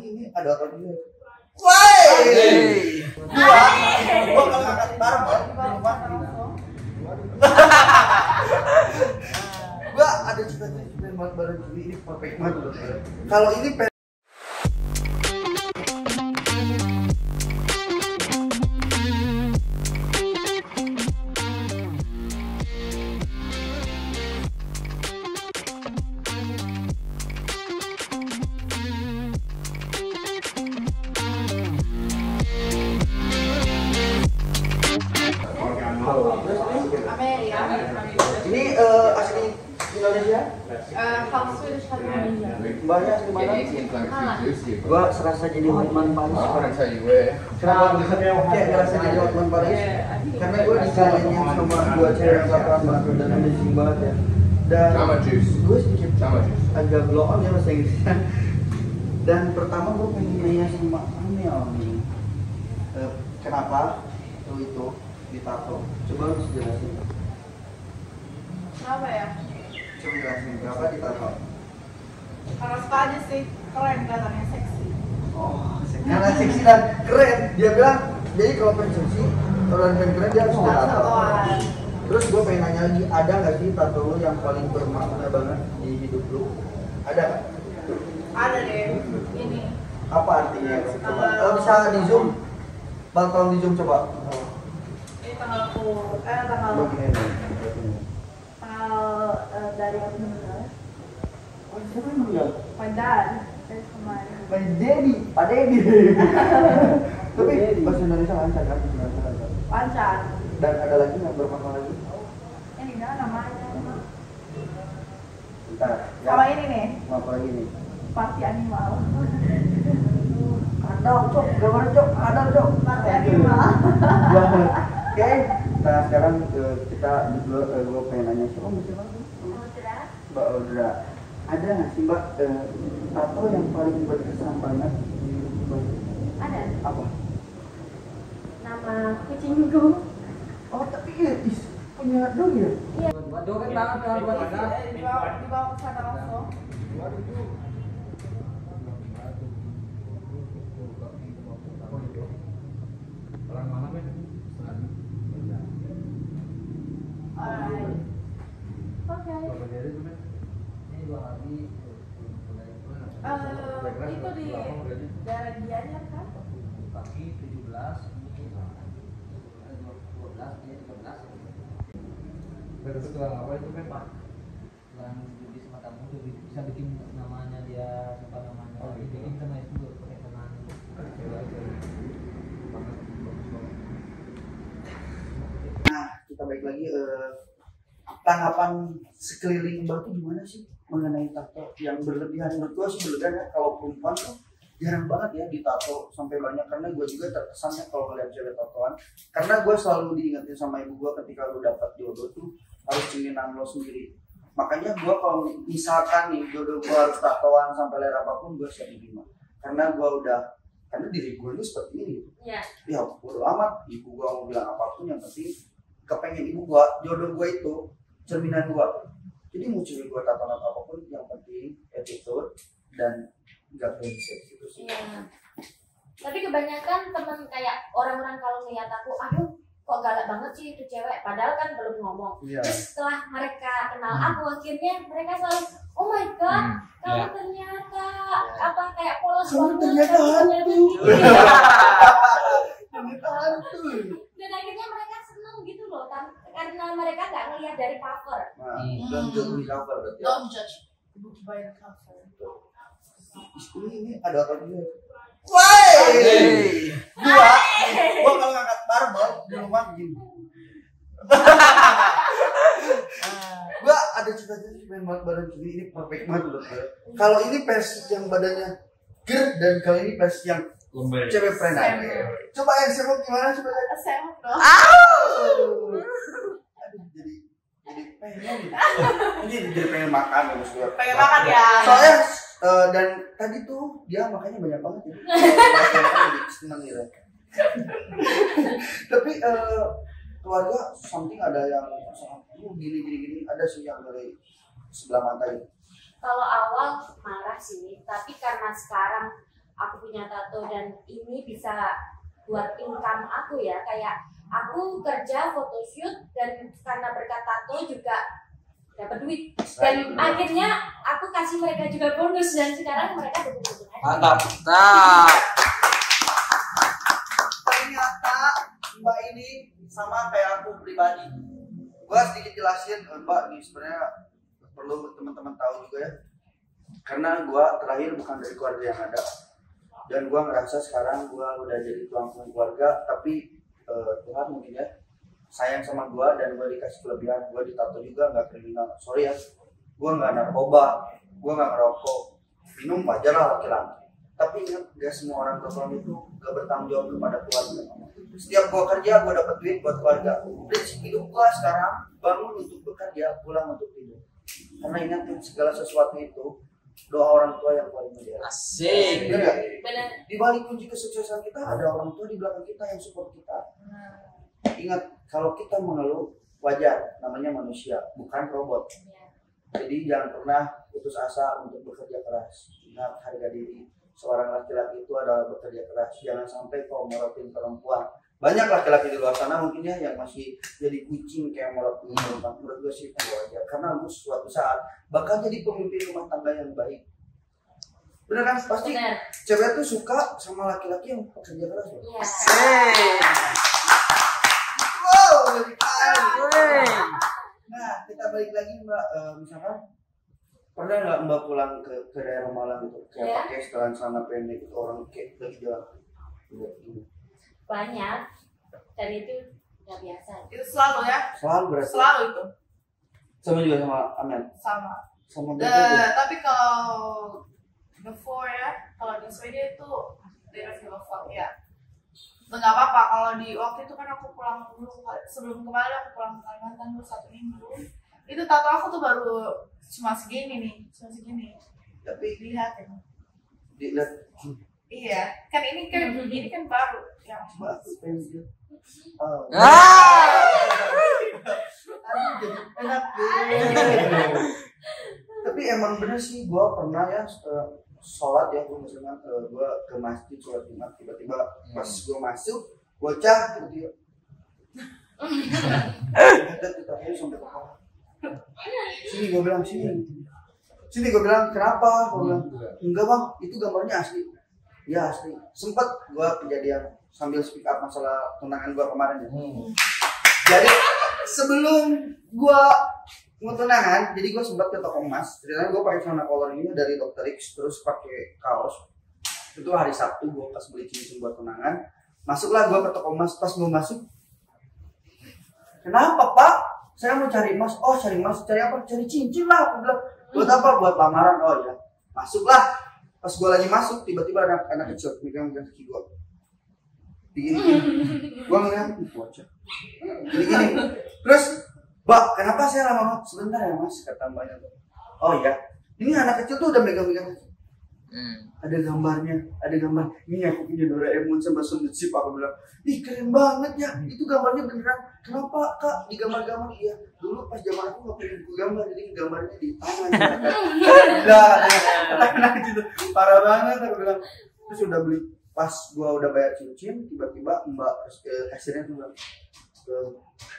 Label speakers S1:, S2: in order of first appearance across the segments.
S1: ini ada apa dia? Woi, gua, gua kalau ngangkat barang kalau di rumah gua ada cita-cita banget barang ini perfect banget. Kalau ini
S2: Uh, half Swedish, half Indonesian.
S1: Mbaknya asli mana? Gua serasa jadi Hotman Paris. Kenapa kayak ngerasa jadi Hotman Paris? Karena gue dicariin sama dua cewek yang kelakuan banget dan amazing banget ya. Dan gue sedikit agak blow on ya bahasa Inggrisnya. Dan pertama gue pengen nanya sama Amel nih. Kenapa lo itu ditato? Coba lu jelasin.
S2: Kenapa ya?
S1: Coba jelasin kenapa ditato?
S2: Karena suka aja sih, keren kelihatannya seksi.
S1: Oh, karena seksi dan keren. Dia bilang, jadi kalau pengen seksi, kalau pengen keren dia harus ditato.
S2: tatoan.
S1: Terus gue pengen nanya lagi, ada nggak sih tato lu yang paling bermakna banget di hidup lu? Ada?
S2: Ada deh, ini.
S1: Apa artinya? Coba, kalau bisa di zoom, bang tolong di zoom coba.
S2: Ini tanggal aku, eh tanggal Tanggal eh, meninggal.
S1: Oh, siapa yang bilang?
S2: My dad, dari kemarin.
S1: My daddy, Pak Daddy. Tapi bahasa Indonesia lancar kan? Lancar.
S2: Lancar.
S1: Dan ada lagi yang bermakna lagi?
S2: Ini dia namanya.
S1: Bentar. ya.
S2: Sama ini nih,
S1: apa lagi nih?
S2: party animal.
S1: Ada, cok, gambar cok, ada cok.
S2: Party animal.
S1: Oke, nah sekarang eh, kita dulu eh, gue pengen nanya siapa mesti lagi? Mbak Audra, ada nggak sih Mbak eh, tato yang paling berkesan banget di Mbak?
S3: Ada
S1: Apa?
S3: nama kucingku.
S1: Oh tapi ya, is, punya dong ya?
S4: Joget banget kan buat ada.
S2: Eh, Dibawa, dibawa ke sana langsung.
S4: Orang mana men?
S3: Oke.
S4: Ini dua hari.
S2: Eh, itu di daerah Gianyar kan?
S4: Pagi 17 ini 12 ini 13 Berarti tulang apa itu kan Pak? Di mata muda bisa bikin namanya dia siapa namanya oh, gitu. bikin kena itu pakai tenang
S1: Nah, kita balik lagi eh, tanggapan sekeliling Mbak tuh gimana sih mengenai tato yang berlebihan? Menurut gue sih berlebihan ya. Kalau perempuan tuh jarang banget ya ditato sampai banyak karena gue juga terkesannya kalau ngeliat cewek tatoan karena gue selalu diingetin sama ibu gue ketika lu dapat jodoh tuh harus cerminan lo sendiri makanya gue kalau misalkan nih jodoh gue harus tatoan sampai layar apa pun gue siap terima karena gue udah karena diri gue ini seperti ini gitu
S3: Ya.
S1: ya bodo amat ibu gua mau bilang apa pun yang penting kepengen ibu gua jodoh gua itu cerminan gua jadi mau cewek gua tatanan apa pun yang penting attitude dan gak prinsip gitu sih
S3: Iya. Tapi kebanyakan temen kayak orang-orang kalau ngeliat aku, aduh kok galak banget sih itu cewek. Padahal kan belum ngomong.
S1: iya
S3: Terus setelah mereka kenal aku, akhirnya mereka selalu, oh my god, kamu
S4: ya.
S3: ternyata apa kayak polos
S1: kamu
S3: banget.
S1: ternyata
S3: kamu
S1: hantu
S3: ternyata-
S1: ternyata hantu
S3: Dan akhirnya mereka seneng gitu loh, kan? Karena mereka nggak ngeliat dari cover.
S1: nah
S2: Hmm.
S1: dan cover berarti ya.
S2: Don't judge book by the cover.
S1: ini ini ada apa dia Woi, gua, gua kalau ngangkat barbel di rumah gini. gua ada cita-cita pengen banget badan gini, ini perfect banget loh. Kalau ini pers yang badannya ger dan kalau ini pers yang cewek preman. Coba yang semua gimana coba.
S2: Semok dong.
S1: Aduh, jadi jadi pengen gitu. Ini jadi pengen makan ya bosku.
S2: Pengen makan ya.
S1: Soalnya eh, dan tadi tuh dia makanya banyak banget ya. Seneng gitu. Tapi eh, keluarga something ada yang sangat "Uh, gini gini gini ada sih yang dari sebelah mata itu.
S3: Kalau awal marah sih, tapi karena sekarang aku punya tato dan ini bisa buat income aku ya kayak aku kerja photoshoot dan karena berkat tato juga dapat duit dan akhirnya aku kasih mereka juga bonus dan sekarang mereka betul-betul.
S4: Mantap. Nah.
S1: ternyata mbak ini sama kayak aku pribadi gua sedikit jelasin eh, mbak nih sebenarnya perlu teman-teman tahu juga ya karena gua terakhir bukan dari keluarga yang ada dan gua ngerasa sekarang gua udah jadi tulang punggung keluarga tapi Tuhan mungkin ya. Sayang sama gua dan gua dikasih kelebihan gua ditato juga nggak kriminal. Sorry ya gua nggak narkoba gua nggak ngerokok. Minum wajar lah laki-laki. Tapi ingat gak semua orang bersuami itu gak bertanggung jawab kepada keluarga. Setiap gua kerja gua dapat duit buat keluarga. Prinsip hidup gua sekarang bangun untuk bekerja pulang untuk tidur. Karena ingat segala sesuatu itu doa orang tua yang paling mulia
S4: Asik.
S1: Nggak?
S3: benar
S1: di balik kunci kesuksesan kita ada orang tua di belakang kita yang support kita. Ingat kalau kita mengeluh wajar. Namanya manusia bukan robot.
S3: Ya.
S1: jadi jangan pernah putus asa untuk bekerja keras. Ingat harga diri seorang laki-laki itu adalah bekerja keras. Jangan sampai kau morotin perempuan banyak laki-laki di luar sana mungkin ya yang masih jadi kucing kayak morotin perempuan menurut gue sih itu wajar karena lu suatu saat bakal jadi pemimpin rumah tangga yang baik bener kan pasti
S3: benar
S1: cewek tuh suka sama laki-laki yang bekerja keras loh.
S3: Iya.
S1: Wow, lebih keren. Nah, kita balik lagi Mbak, Eh, misalkan pernah nggak Mbak pulang ke, ke daerah Malang gitu, kayak
S3: Ya.
S1: pakai setelan celana pendek itu orang kayak lagi jalan.
S3: Banyak dan itu nggak biasa
S2: Itu selalu ya,
S1: Selalu berarti.
S2: selalu itu
S1: Sama juga sama Amen.
S2: sama.
S1: Sama
S2: The,
S1: Beto
S2: tapi kalau before ya, kalau di Swedia itu a fuck ya. Nggak apa-apa kalau di waktu itu kan aku pulang dulu sebelum kemarin aku pulang ke Kalimantan dulu satu minggu. Itu tato aku tuh baru cuma segini nih, cuma segini.
S1: Tapi
S2: Lihat ya.
S1: dilihat
S2: Iya, kan ini kan ini kan baru yang
S1: pengen lihat. Oh.
S4: Ah.
S1: Aduh, jadi enak deh. Tapi emang bener sih, gua pernah ya eh, sholat ya, gua musliman, eh, gua ke masjid sholat jumat tiba-tiba pas gua masuk, bocah gitu ya. Ada kita sampai ke. Sini gua bilang sini. Sini gua bilang kenapa? Gua bilang enggak bang, itu gambarnya asli. Ya asli. Sempet gua kejadian sambil speak up masalah tunangan gua kemarin ya. Jadi sebelum gua mau tunangan, jadi gua sempat ke toko emas. Ceritanya gua pakai celana kolor ini dari Dr. X terus pakai kaos. Itu hari Sabtu gua pas beli cincin buat tunangan. Masuklah gua ke toko emas. Pas gua masuk, kenapa Pak? Saya mau cari emas. Oh cari emas, cari apa? Cari cincin lah. Aku bilang, buat apa? Buat lamaran. Oh ya. Masuklah. Pas gua lagi masuk, tiba-tiba ada anak kecil megang-megang kaki gua. Begini, gua ngeliat, "Ih, bocah. Jadi gini, terus, Mbak, kenapa saya lama banget? Sebentar ya mas, kata mbaknya. Oh iya, ini anak kecil tuh udah megang-megang kaki. Ada gambarnya, ada gambar. Ini aku punya Doraemon sama Sun Chip. Aku bilang, ih keren banget ya. Itu gambarnya beneran. Kenapa kak? Di gambar-gambar iya. Dulu pas zaman aku nggak punya buku gambar, jadi gambarnya di tangan. Anak kecil tuh parah banget. Aku bilang, terus udah beli pas gua udah bayar cincin, tiba-tiba mbak eh, kasirnya tuh bilang, "Eh,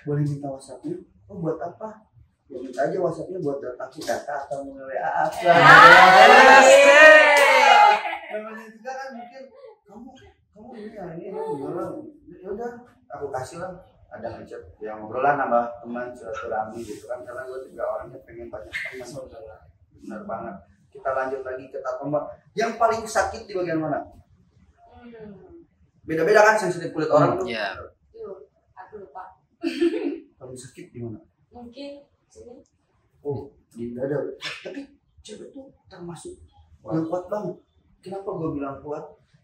S1: boleh minta WhatsAppnya? Oh buat apa? Minta aja WhatsAppnya buat data aku data atau mau WA apa? namanya juga kan mungkin kamu kamu ini ya ini gimana ya udah aku kasih lah. Ada ngechat yang ngobrol lah nambah teman silaturahmi gitu kan. Karena gue juga orangnya pengen banyak teman. Benar banget. Kita lanjut lagi ke tato mbak yang paling sakit di bagian mana?
S3: Hmm.
S1: beda-beda kan sensitif kulit orang tuh?
S4: Iya.
S3: Tuh, aku lupa.
S1: Paling sakit di mana?
S3: Mungkin
S1: oh di dada. Tapi cewek tuh termasuk yang kuat banget. Kenapa gue bilang kuat?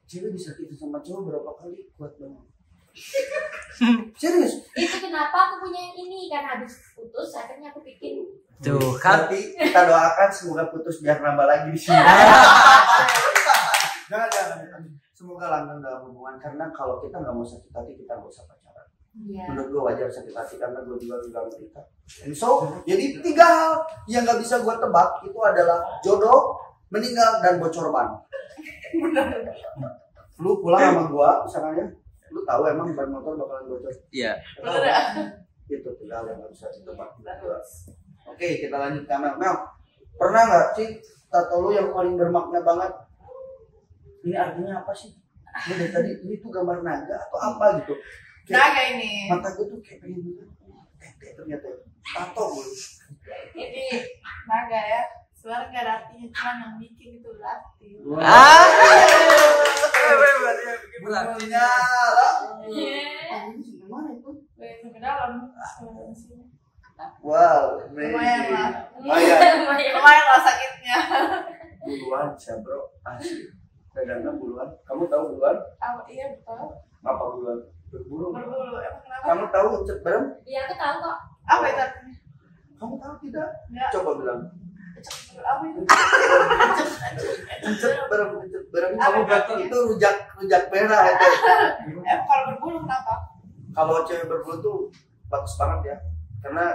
S1: Cewek disakitin sama cowok berapa kali kuat banget? Serius?
S3: Itu kenapa aku punya yang ini? Karena habis putus akhirnya aku bikin
S4: Tuh kan.
S1: Tapi kita doakan semoga putus biar nambah lagi di sini. jangan jangan. Semoga langgeng dalam hubungan. Karena kalau kita nggak mau sakit hati kita nggak usah
S3: Iya.
S1: Menurut gue wajar sakit hati karena gue juga juga menikah. And so jadi tiga hal yang nggak bisa gue tebak itu adalah jodoh, meninggal dan bocor ban lu pulang sama gua misalkan ya lu tahu emang ban motor bakalan bocor.
S5: Iya.
S2: Ya?
S1: itu tinggal yang nggak bisa ditebak. Oke kita lanjut ke Mel. Mel pernah nggak sih tato lu yang paling bermakna banget? Ini artinya apa sih? Ini dari tadi ini tuh gambar naga atau apa gitu
S2: Naga ini.
S1: mata gue tuh kayak pengen gitu tete ternyata tato gue
S2: Ini naga ya. Sebenarnya ada artinya, cuma yang bikin itu berarti.
S5: Ah.
S1: Bunyinya lah. Ah, ini sih gimana itu?
S2: Dalam, ke sini.
S1: Wow,
S2: Lumayan lah.
S1: Lumayan.
S2: Lumayan lah sakitnya.
S1: Buluan sih bro, asli. Kadang buluan. Kamu tahu buluan?
S2: Oh, iya betul.
S1: Apa buluan? Berbulu.
S2: Berbulu. Emang kenapa?
S1: Kamu tahu cet berem?
S3: Iya aku tahu kok.
S2: Apa itu?
S1: Kamu tahu tidak?
S2: Ya.
S1: Coba bilang.
S2: Apa itu?
S1: Cet berem, cet Kamu berarti itu rujak rujak merah itu.
S2: Eh, kalau berbulu kenapa?
S1: Kalau cewek berbulu tuh bagus banget ya. Karena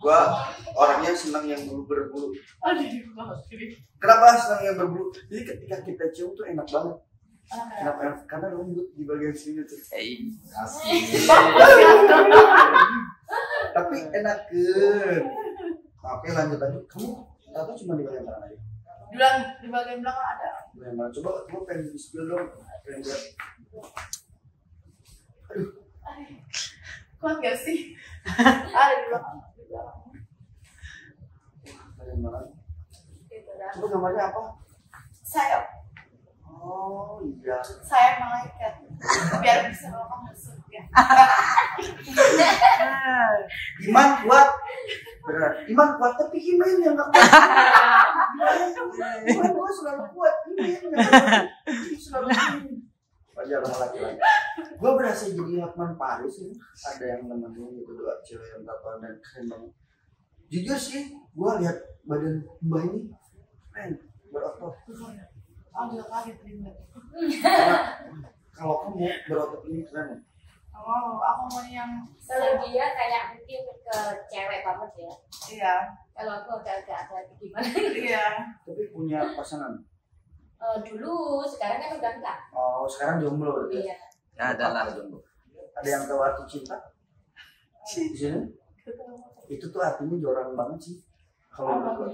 S1: gua orangnya senang yang bulu berbulu.
S2: Aduh, bagus ini.
S1: Kenapa senang yang berbulu? Jadi ketika kita cium tuh enak banget. Kenapa? Karena lembut di bagian sini tuh.
S5: Eh,
S1: Tapi enak. Oke lanjut lanjut. Kamu tato cuma di bagian mana aja?
S2: Di belakang, di bagian belakang ada.
S1: Bagian mana? Coba coba pengen di spill dong. Pengen lihat.
S2: Aduh, kuat gak sih? ada di belakang. Di belakang.
S1: Bagian mana?
S2: Dah.
S1: Coba gambarnya apa?
S2: Sayap,
S1: Oh iya.
S2: sayap malaikat. Biar bisa masuk ya.
S1: Iman kuat. Beneran. Iman kuat tapi iman yang nggak kuat. Iman gua selalu kuat. Iman yang kuat. Ini selalu. Wajar lah laki-laki. Gue berasa jadi Hotman Paris ini. Ada yang nemenin gitu dua cewek yang tatoan dan keren banget. Jujur sih, gue lihat badan mbak ini keren, berotot.
S2: Oh,
S1: kalau kamu berotot ini keren.
S2: Oh, aku mau yang
S3: Kalau dia kayak mungkin ke cewek banget ya.
S2: iya,
S3: Kalau aku agak-agak agak gimana?
S2: iya.
S1: Tapi punya pasangan.
S3: Eh, dulu sekarang kan udah enggak.
S1: Oh, sekarang jomblo berarti.
S3: Iya.
S5: ada lah.
S1: Jomblo? Ada yang tahu arti cinta? Di sini? Itu tuh artinya jorang banget sih. Kalau menurut.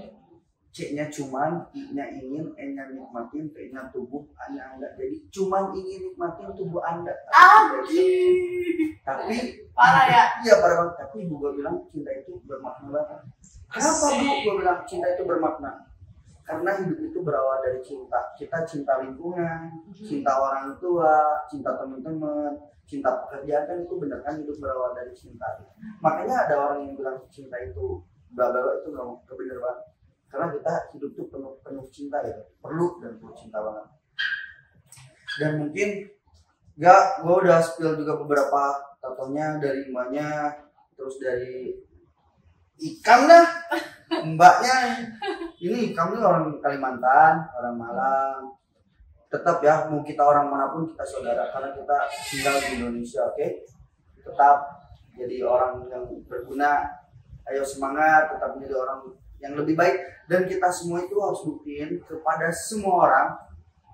S1: C-nya cuman, I-nya ingin, E-nya nikmatin, P-nya tubuh, A-nya enggak. Jadi cuman ingin nikmatin tubuh Anda.
S2: Anjir.
S1: Tapi
S2: Parah ya.
S1: Iya parah banget. Tapi ibu gue bilang cinta itu bermakna banget. Kenapa bu? Gue bilang cinta itu bermakna. Karena hidup itu berawal dari cinta. Kita cinta lingkungan, cinta orang tua, cinta teman-teman, cinta pekerjaan kan itu benar kan hidup berawal dari cinta. Makanya ada orang yang bilang cinta itu bla bla itu nggak nggak bener banget. Karena kita hidup tuh penuh penuh cinta ya, perlu dan perlu cinta banget. Dan mungkin Enggak, gue udah spill juga beberapa tatonya dari mbaknya, terus dari ikan dah, mbaknya. Ini kamu orang Kalimantan, orang Malang. Tetap ya, mau kita orang mana pun kita saudara karena kita tinggal di Indonesia, oke? Tetap jadi orang yang berguna. Ayo semangat, tetap menjadi orang yang lebih baik. Dan kita semua itu harus buktiin kepada semua orang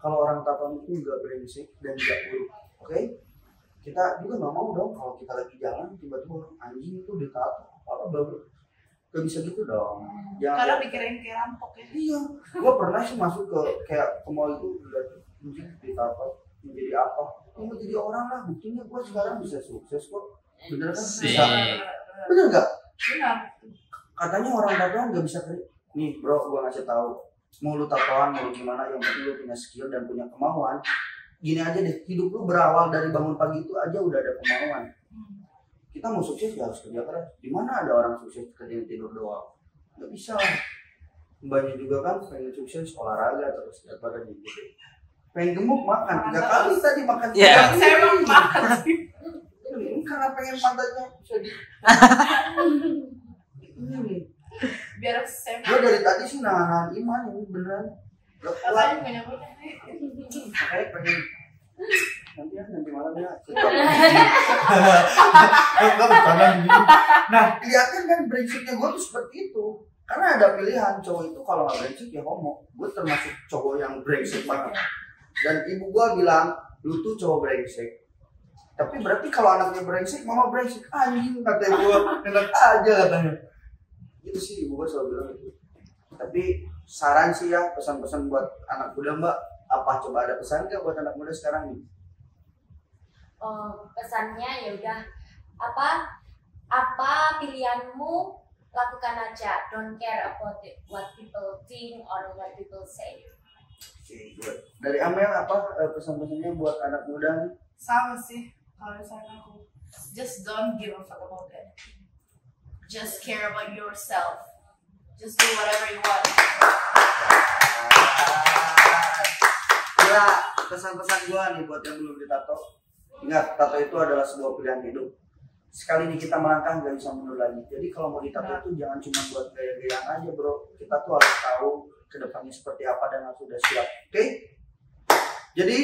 S1: kalau orang tatoan itu nggak brengsek dan nggak buruk. Oke? Kita juga nggak mau dong kalau kita lagi jalan tiba-tiba orang anjing itu ditato apa bagus gak bisa gitu dong.
S2: Karena
S1: jangan
S2: dikirain kayak rampok ya.
S1: iya gua pernah sih masuk ke kayak ke mall itu lihat anjing ditato menjadi apa. Ya mau jadi orang lah buktinya gua sekarang bisa sukses kok. Bener kan? Bisa. Bener nggak?
S2: Benar.
S1: Katanya orang tatoan nggak bisa kerja nih bro gua ngasih tahu. Mau lu tatoan mau lu gimana yang penting lu punya skill dan punya kemauan. Gini aja deh hidup lu berawal dari bangun pagi itu aja udah ada kemauan. Kita mau sukses ya harus kerja keras. Di mana ada orang sukses kerja tidur doang? Nggak bisa. Banyak juga kan pengen sukses olahraga terus lihat badan gitu pengen gemuk makan. Tiga kali tadi makan. Tiga
S5: Iya.
S1: kali.
S2: Saya emang banget sih.
S1: ini karena pengen pantatnya bisa ini
S2: Biar saya
S1: gue dari tadi sih nahan iman ini beneran. Gak kuat. makanya pengen. Nanti ya nanti malam ya. Enggak bercanda nah kelihatan kan brengseknya gue tuh seperti itu. Karena ada pilihan cowok itu kalau nggak brengsek ya homo. Gue termasuk cowok yang brengsek banget. Dan ibu gue bilang lu tuh cowok brengsek. Tapi berarti kalau anaknya brengsek mama brengsek anjing kata gue enak aja katanya gitu sih ibu gue selalu bilang gitu. Tapi saran sih ya pesan-pesan buat anak muda mbak. Apa coba ada pesan nggak buat anak muda sekarang nih?
S3: Oh, pesannya ya udah apa apa pilihanmu lakukan aja. Don't care about it, what people think or what people say.
S1: Oke, good. dari Amel apa eh, pesan-pesannya buat anak muda
S2: sama sih kalau misalnya aku just don't give a fuck about it just care about yourself just do whatever you want
S1: Gila, pesan-pesan gua nih buat yang belum ditato. Ingat, tato itu adalah sebuah pilihan hidup. Sekali ini kita melangkah nggak bisa mundur lagi. Jadi kalau mau ditato itu jangan cuma buat gaya-gayaan aja bro. Kita tuh harus tahu ke depannya seperti apa dan harus sudah siap. Oke? Jadi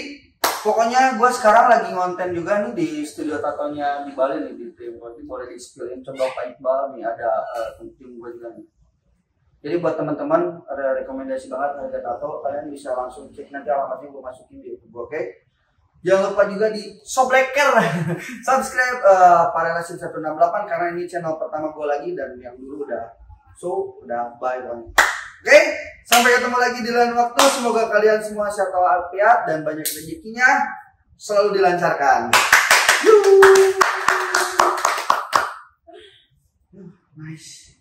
S1: pokoknya gua sekarang lagi ngonten juga nih di studio tatonya di Bali nih di tim. Boleh di spillin coba Pak Iqbal nih ada eh, tim gua juga nih. Jadi buat teman-teman ada rekomendasi banget harga tato kalian bisa langsung cek nanti alamatnya gue masukin di YouTube oke. Jangan lupa juga di Sobleker subscribe uh, Paralasim 168 karena ini channel pertama gue lagi dan yang dulu udah so udah bye bye. Oke, sampai ketemu lagi di lain waktu. Semoga kalian semua sehat walafiat dan banyak rezekinya selalu dilancarkan. Yuh. Nice.